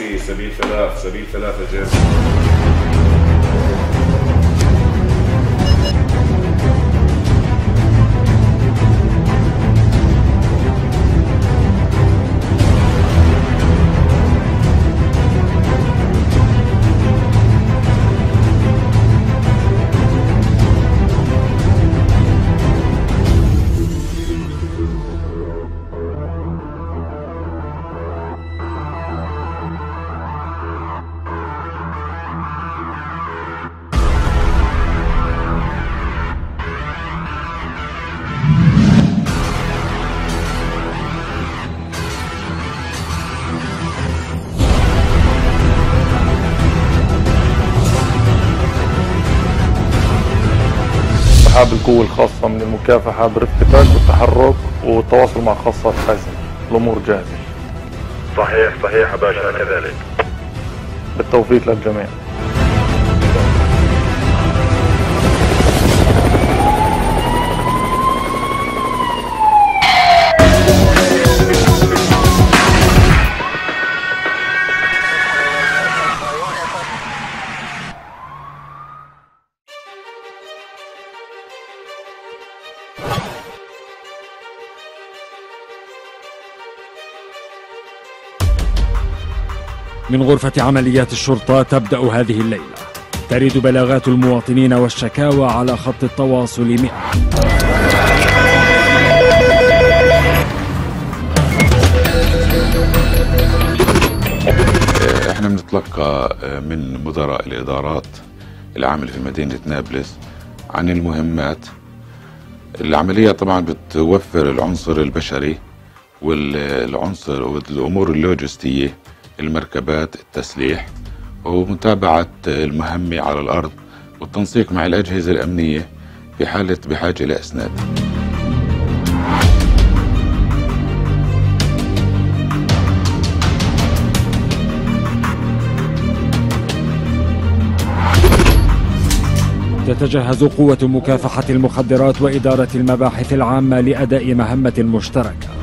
رئيسي سبيل ثلاث سبيل ثلاثة جيم حاب القوة الخاصة من المكافحة برفقتك والتحرك والتواصل مع خاصة حازم الأمور جاهزة. صحيح صحيح باشا كذلك. بالتوفيق للجميع. من غرفة عمليات الشرطة تبدأ هذه الليلة. ترد بلاغات المواطنين والشكاوى على خط التواصل 100 إحنا بنتلقى من مدراء الإدارات العاملة في مدينة نابلس عن المهمات. العملية طبعا بتوفر العنصر البشري والعنصر والأمور اللوجستية المركبات التسليح ومتابعة المهمه على الأرض والتنسيق مع الأجهزة الأمنية في حالة بحاجة لاسناد تتجهز قوة مكافحة المخدرات وإدارة المباحث العامة لأداء مهمة مشتركة.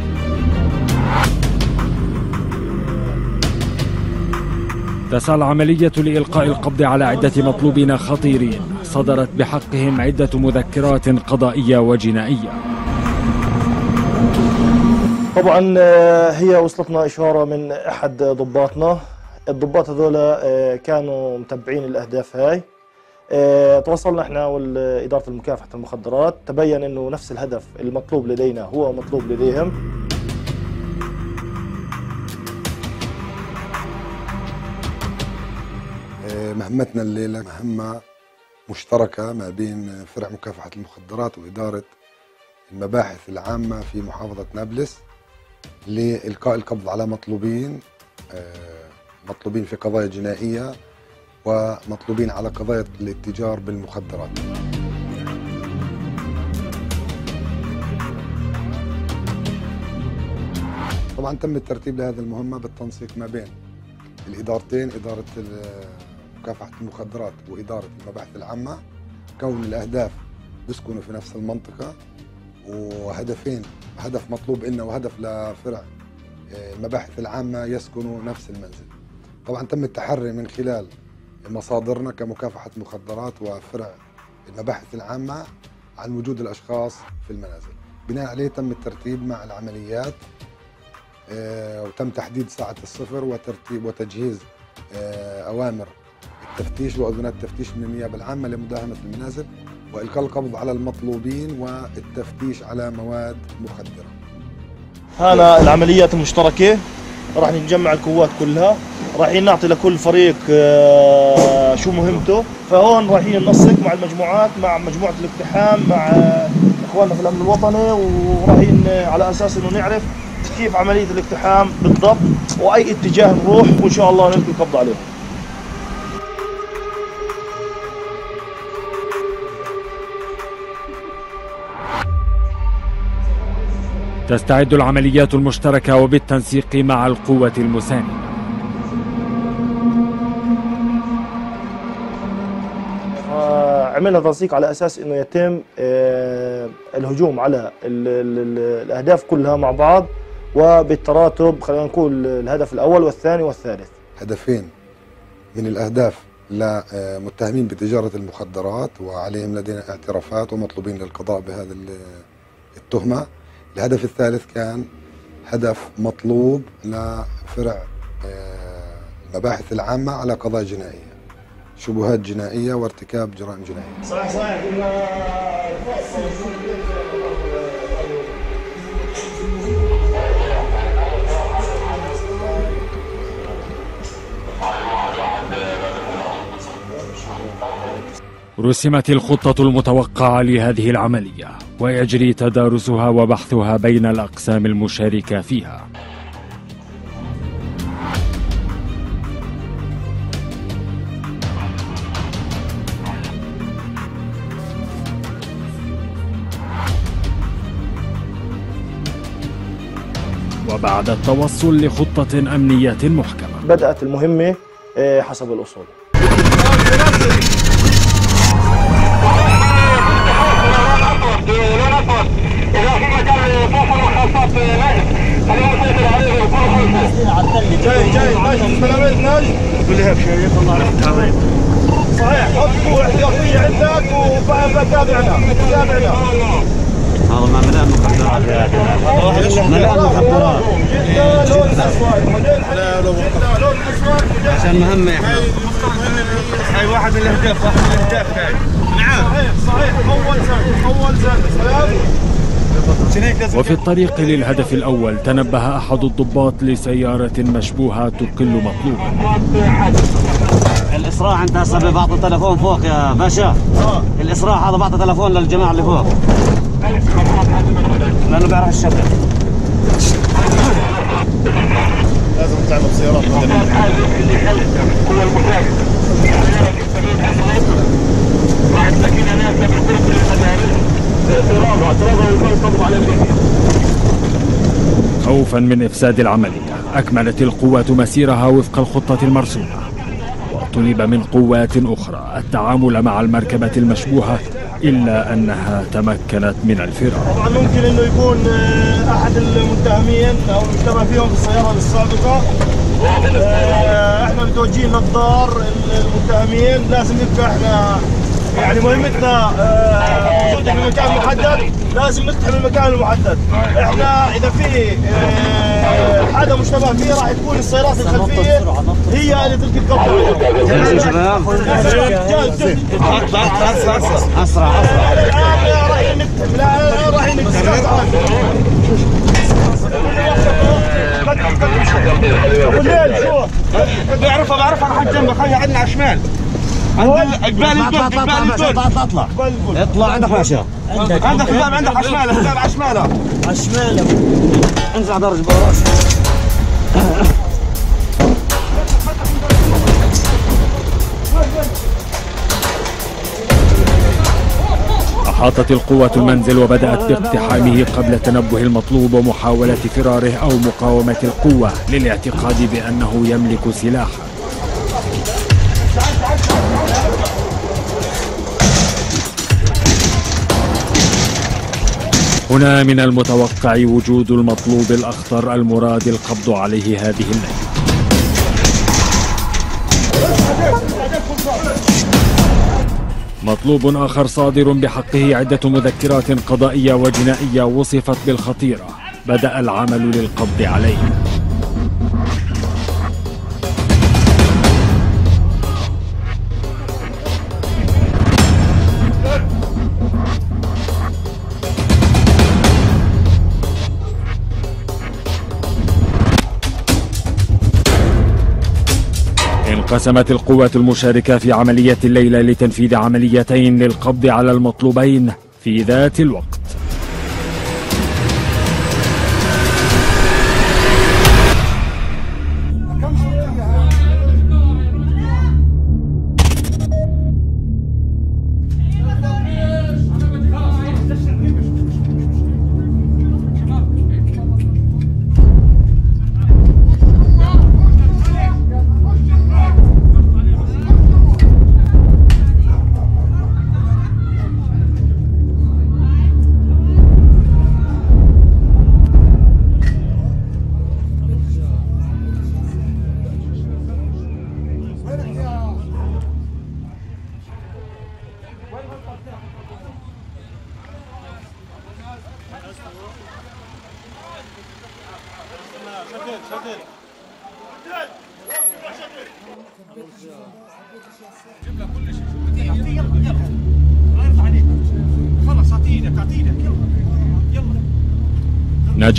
تسعى العملية لإلقاء القبض على عدة مطلوبين خطيرين. صدرت بحقهم عدة مذكرات قضائية وجنائية. طبعا آه، هي وصلتنا إشارة من أحد ضباطنا. الضباط هذول آه، كانوا متبعين الأهداف هاي. آه، تواصلنا إحنا وإدارة المكافحة المخدرات. تبين إنه نفس الهدف المطلوب لدينا هو مطلوب لديهم. مهمتنا الليلة مهمة مشتركة ما بين فرع مكافحة المخدرات وإدارة المباحث العامة في محافظة نابلس لإلقاء القبض على مطلوبين آه، مطلوبين في قضايا جنائية ومطلوبين على قضايا الاتجار بالمخدرات. طبعا تم الترتيب لهذه المهمة بالتنسيق ما بين الإدارتين إدارة مكافحة المخدرات وإدارة المباحث العامة كون الأهداف بيسكنوا في نفس المنطقة وهدفين هدف مطلوب لنا وهدف لفرع المباحث العامة يسكنوا نفس المنزل. طبعا تم التحري من خلال مصادرنا كمكافحة مخدرات وفرع المباحث العامة عن وجود الأشخاص في المنازل. بناء عليه تم الترتيب مع العمليات آه، وتم تحديد ساعة الصفر وترتيب وتجهيز آه، أوامر التفتيش وأذونات التفتيش من النيابة العامة لمداهمة المنازل وإلقاء القبض على المطلوبين والتفتيش على مواد مخدرة. هنا العمليات المشتركة. راح نجمع القوات كلها. رايحين نعطي لكل فريق آه، شو مهمته. فهون رايحين ننسق مع المجموعات مع مجموعة الاقتحام مع إخواننا في الأمن الوطني ورايحين آه، على أساس إنه نعرف كيف عملية الاقتحام بالضبط وأي اتجاه نروح وإن شاء الله نلقي القبض عليهم. تستعد العمليات المشتركة وبالتنسيق مع القوة المساندة. عملنا تنسيق على أساس إنه يتم آه، الهجوم على ال ال ال الأهداف كلها مع بعض وبالتراتب خلينا نقول الهدف الأول والثاني والثالث. هدفين من الأهداف لمتهمين بتجارة المخدرات وعليهم لدينا اعترافات ومطلوبين للقضاء بهذه ال- التهمة. الهدف الثالث كان هدف مطلوب لفرع آه، المباحث العامة على قضايا جنائية شبهات جنائية وارتكاب جرائم جنائية. صحيح صحيح. رسمت الخطة المتوقعة لهذه العملية ويجري تدارسها وبحثها بين الأقسام المشاركة فيها. وبعد التوصل لخطة أمنية محكمة. بدأت المهمة آه، حسب الأصول. جاي جاي ماشي مستلمت ناجي بالهب شايف الله عليك. صحيح حط قوة احتياطية عندك وفهم تابعنا تابعنا. هذا ما ملأ مخدرات يا جماعة ملأ مخدرات جدا لون اسود عشان مهمة إحنا هاي واحد من الاهداف واحد من الاهداف هاي. نعم. صحيح صحيح. أول سنه أول سنه سلام. وفي الطريق للهدف الأول تنبه أحد الضباط لسيارة مشبوهة تقل مطلوبا الإسراع أنت هسه بعطي تلفون فوق يا باشا. الإسراع هذا بعطي تلفون للجماعة اللي فوق. لأنه بيعرف الشكل لازم تعمل سيارات. مدنيه خوفا من إفساد العملية أكملت القوات مسيرها وفق الخطة المرسومة. وطلب من قوات أخرى التعامل مع المركبة المشبوهة إلا أنها تمكنت من الفرار. طبعا ممكن إنه يكون آه، أحد المتهمين أو المشتبه فيهم في السيارة السابقة. آه، إحنا متوجهين للدار المتهمين. لازم نبقى إحنا يعني مهمتنا آه، وجودنا في مكان محدد لازم نقتحم المكان المحدد. إحنا إذا في آه، حدا مشتبه فيه راح تكون السيارات الخلفية هي اللي تلقي القبض جاهزين شباب؟ أسرع أسرع. الان رايحين نقتحم الان رايحين نقتحم بالليل شوف بعرفها بعرفها راح جنبك. خليها عندنا على الشمال. قبال البلد قبال البلد اطلع اطلع اطلع عندك باشا عندك الباب عندك على شمالك الباب على شمالك انزل على درج براس أحاطت القوات المنزل وبدأت باقتحامه قبل تنبه المطلوب ومحاولة فراره أو مقاومة القوة للاعتقاد بأنه يملك سلاحا. هنا من المتوقع وجود المطلوب الأخطر المراد القبض عليه هذه الليلة مطلوب آخر صادر بحقه عدة مذكرات قضائية وجنائية وصفت بالخطيرة. بدأ العمل للقبض عليه. انقسمت القوات المشاركة في عملية الليلة لتنفيذ عمليتين للقبض على المطلوبين في ذات الوقت.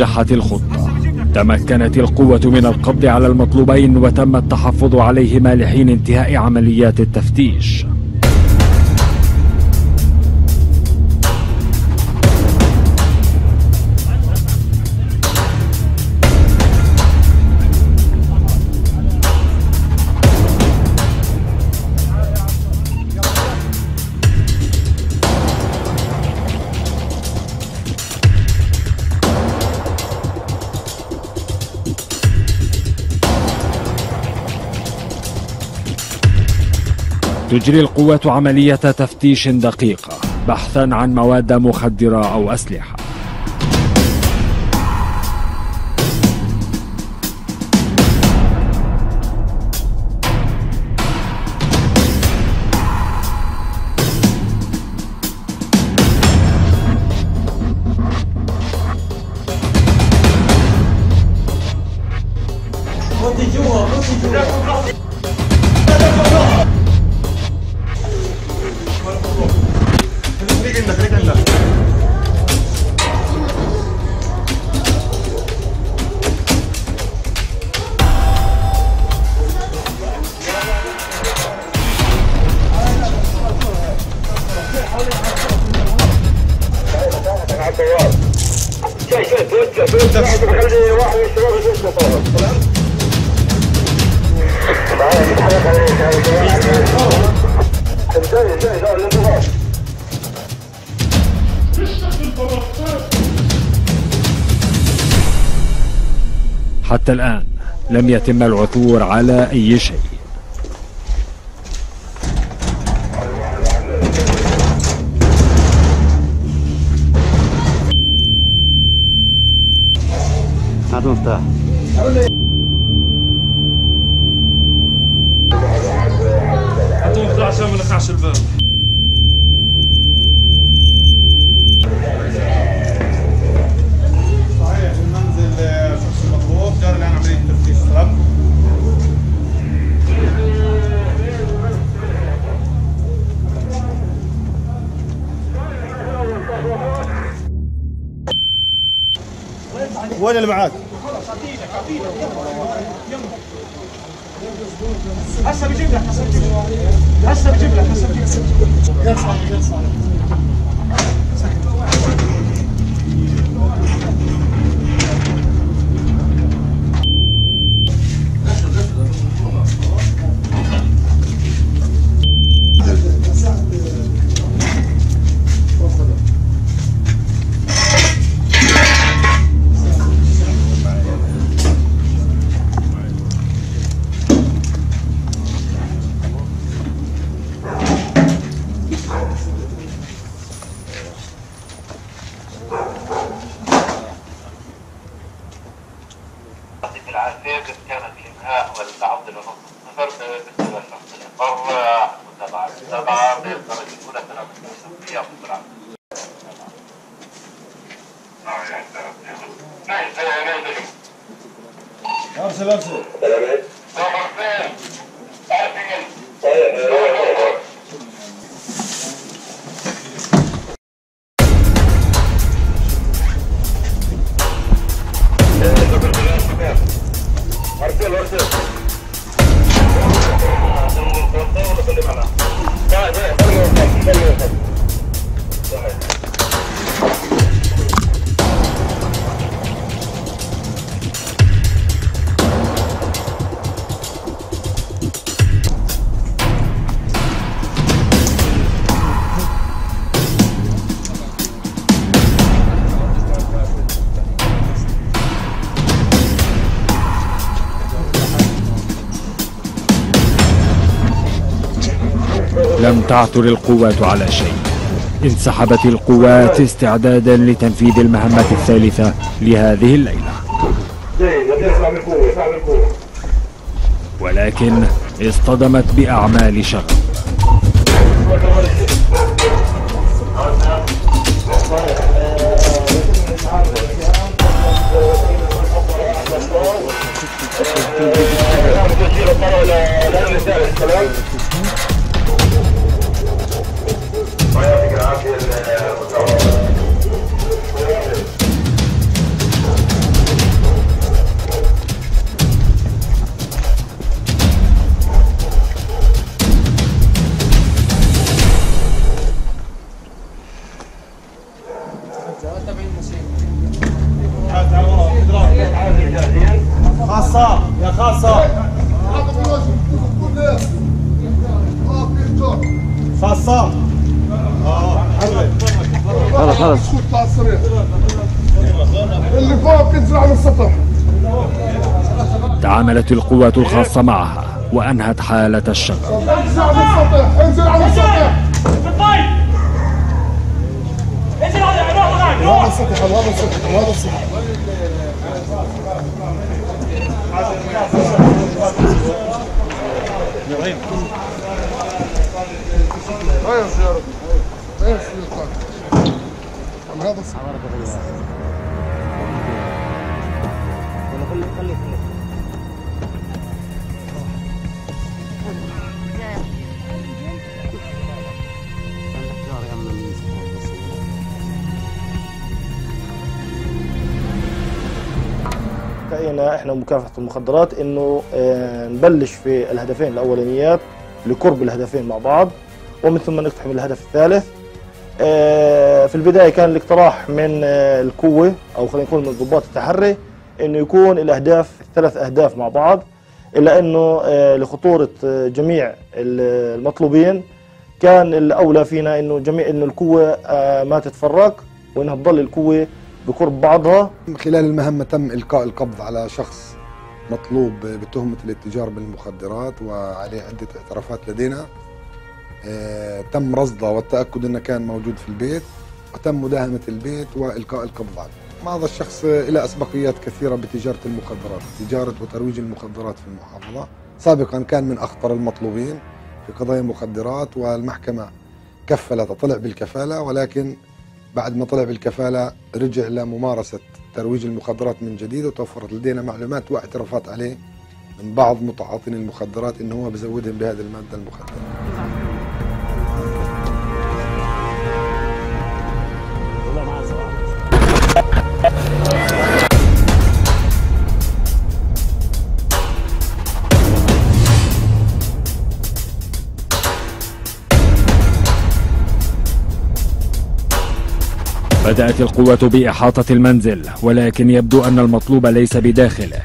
نجحت الخطة. تمكنت القوة من القبض على المطلوبين وتم التحفظ عليهما لحين انتهاء عمليات التفتيش. تجري القوات عملية تفتيش دقيقة بحثا عن مواد مخدرة أو أسلحة. لم يتم العثور على أي شيء. هات مفتاح هاتوا مفتاح عشان ما نقعش الباب. معاك؟ هسه بجيب لك هسه بجيب لك هسه بجيب لك هسه بجيب لك تعثر القوات على شيء. انسحبت القوات استعدادا لتنفيذ المهمة الثالثة لهذه الليلة. ولكن اصطدمت بأعمال شغب القوات الخاصة معها وأنهت حالة الشغب انزل على السطح انزل على السطح إحنا ومكافحه المخدرات انه آه، نبلش في الهدفين الأولانيات لقرب الهدفين مع بعض ومن ثم نقتحم الهدف الثالث. آه، في البداية كان الاقتراح من آه، القوة أو خلينا نقول من ضباط التحري إنه يكون الأهداف ثلاث أهداف مع بعض إلا إنه لخطورة جميع ال- المطلوبين. كان الأولى فينا إنه جميع إنه القوة ما تتفرق وإنها تضل القوة بقرب بعضها. خلال المهمة تم إلقاء القبض على شخص مطلوب بتهمة الاتجار بالمخدرات وعليه عدة اعترافات لدينا. آه، تم رصده والتأكد أنه كان موجود في البيت. وتم مداهمة البيت وإلقاء القبض عليه. هذا الشخص له أسبقيات كثيرة بتجارة المخدرات تجارة وترويج المخدرات في المحافظة. سابقا كان من أخطر المطلوبين في قضايا المخدرات والمحكمة كفلت طلع بالكفالة ولكن بعد ما طلع بالكفالة رجع لممارسة ترويج المخدرات من جديد وتوفرت لدينا معلومات واعترافات عليه من بعض متعاطين المخدرات انه هو بزودهم بهذه المادة المخدرة. بدأت القوة بإحاطة المنزل ولكن يبدو أن المطلوب ليس بداخله.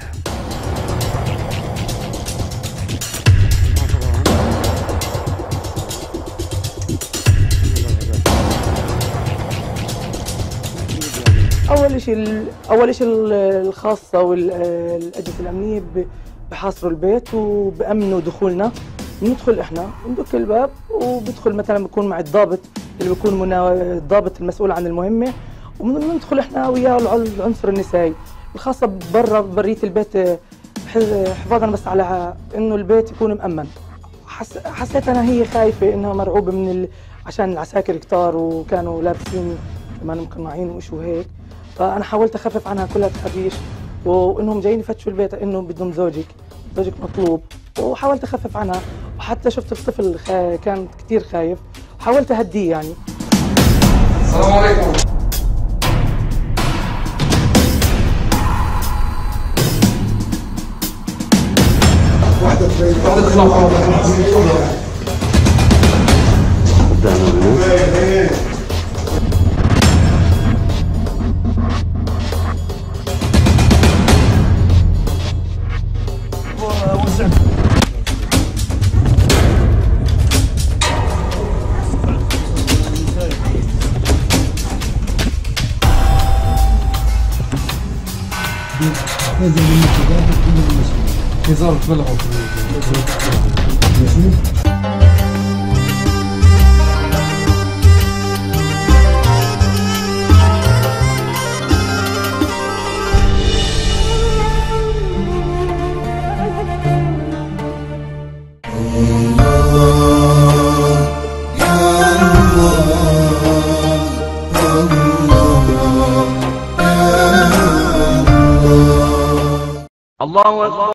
أول شيء أول شيء الخاصه والاجهزه الأمنية بحاصروا البيت وبأمنوا دخولنا. بندخل إحنا بندق الباب وبدخل مثلا بكون مع الضابط اللي بيكون الضابط المسؤول عن المهمة. وبندخل إحنا وياه الع- العنصر النسائي الخاصة برا برية البيت. حفاظا بس على إنه البيت يكون مأمن. حس... حسيت أنا هي خايفة إنها مرعوبة من ال... عشان العساكر كتار وكانوا لابسين كمان مقنعين وشو هيك فأنا حاولت أخفف عنها كلها تحريش وإنهم جايين يفتشوا البيت إنه بدهم زوجك زوجك مطلوب. وحاولت أخفف عنها. وحتى شفت الطفل. كان كثير خايف. وحاولت أهديه يعني. السلام عليكم. وحدة وحدة الله أكبر الله أكبر.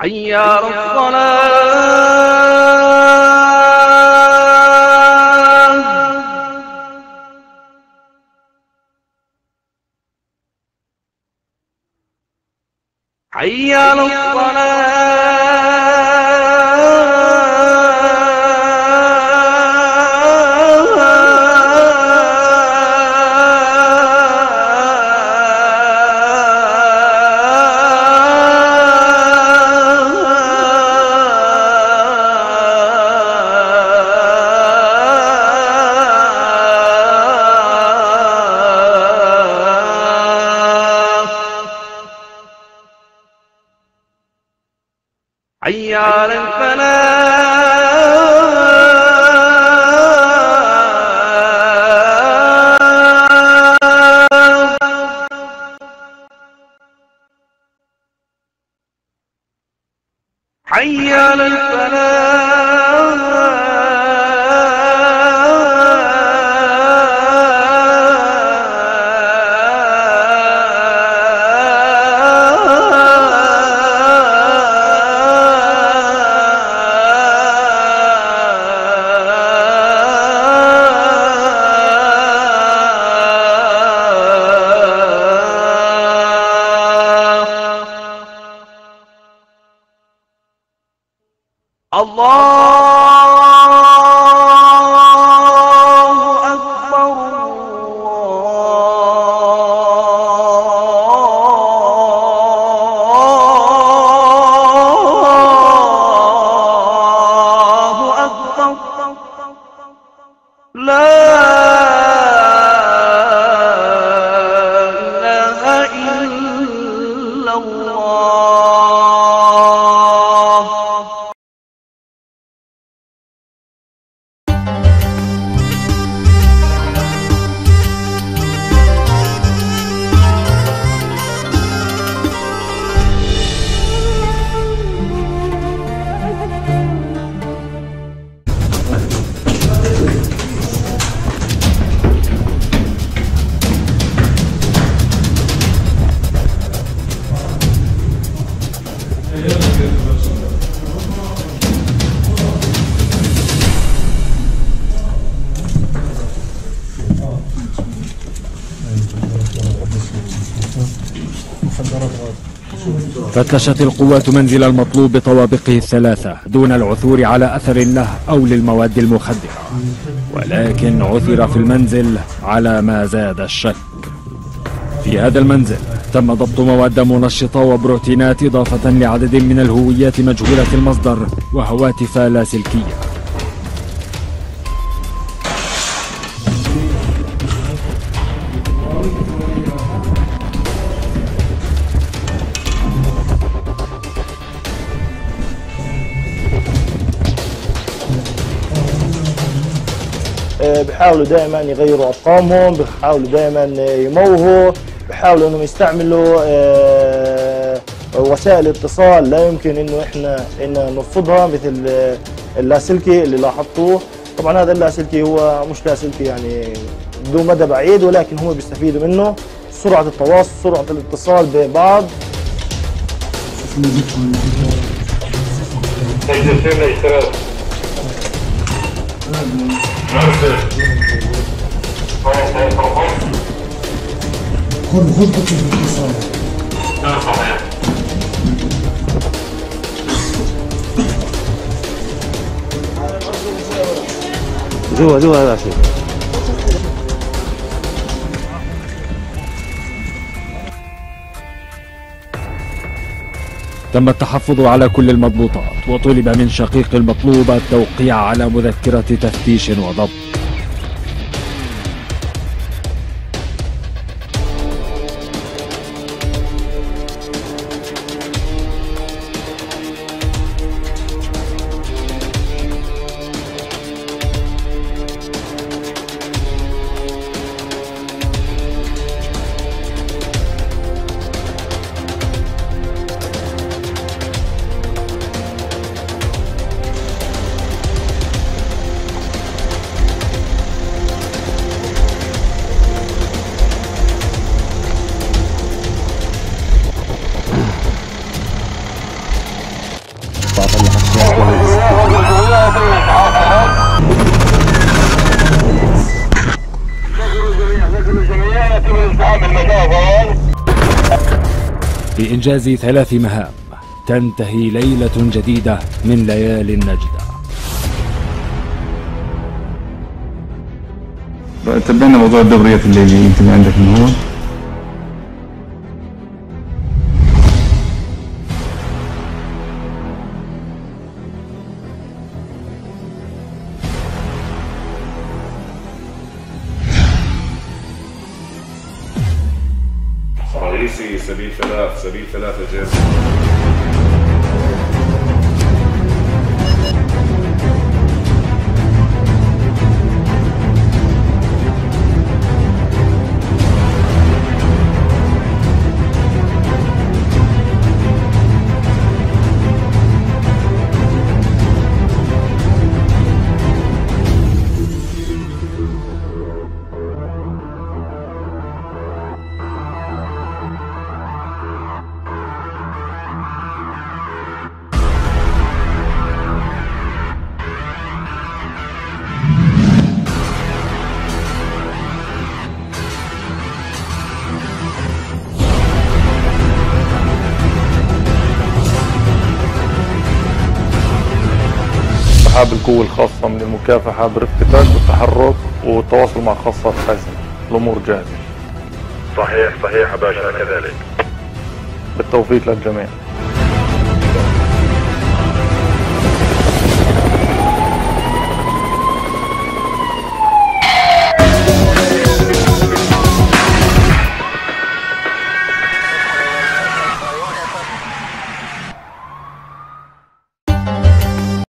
عيار الصلاة حي على حي على الفلاح فتشت القوات منزل المطلوب بطوابقه الثلاثة دون العثور على أثر له أو للمواد المخدرة. ولكن عثر في المنزل على ما زاد الشك في هذا المنزل. تم ضبط مواد منشطة وبروتينات إضافة لعدد من الهويات مجهولة المصدر وهواتف لاسلكية بيحاولوا دائما يغيروا أرقامهم بيحاولوا دائما يموهوا. بيحاولوا انهم يستعملوا آه، وسائل اتصال لا يمكن انه إحنا إن نرفضها مثل آه، اللاسلكي اللي لاحظتوه. طبعا هذا اللاسلكي هو مش لاسلكي يعني ذو مدى بعيد ولكن هم بيستفيدوا منه. سرعة التواصل سرعة الاتصال بين بعض جوا جوا هذا شيء تم التحفظ على كل المضبوطات وطلب من شقيق المطلوب التوقيع على مذكرة تفتيش وضبط. بإنجاز ثلاث مهام. تنتهي ليلة جديدة من ليالي النجدة. تبعنا موضوع الدوريات الليلية يمكن عندك من هون. سحاب القوة الخاصة من المكافحة برفقتك والتحرك والتواصل مع خاصة خزن الأمور جاهزة. صحيح صحيح باشا كذلك. بالتوفيق للجميع.